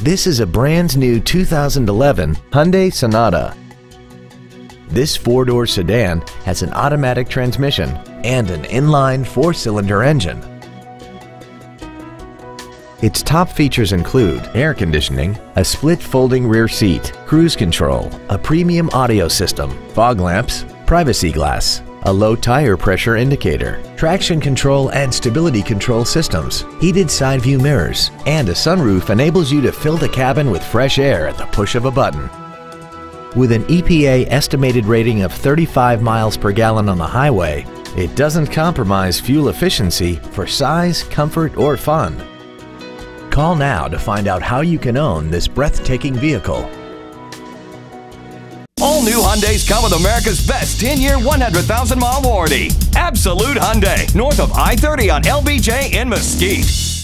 This is a brand new 2011 Hyundai Sonata. This four-door sedan has an automatic transmission and an inline four-cylinder engine. Its top features include air conditioning, a split folding rear seat, cruise control, a premium audio system, fog lamps, privacy glass, a low tire pressure indicator, traction control and stability control systems, heated side view mirrors, and a sunroof enables you to fill the cabin with fresh air at the push of a button. With an EPA estimated rating of 35 miles per gallon on the highway, it doesn't compromise fuel efficiency for size, comfort, or fun. Call now to find out how you can own this breathtaking vehicle. All new Hyundais come with America's best 10-year, 100,000-mile warranty. Absolute Hyundai, north of I-30 on LBJ in Mesquite.